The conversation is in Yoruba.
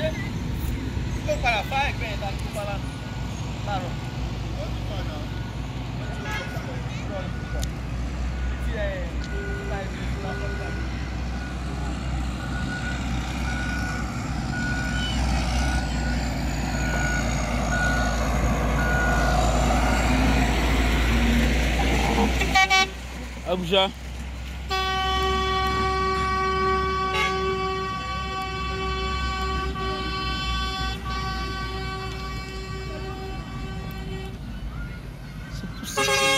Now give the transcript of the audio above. ṣé ló padà fá ẹ̀gbẹ́ yẹn tàbí kó bala láàárọ̀. Abuja. Thank you.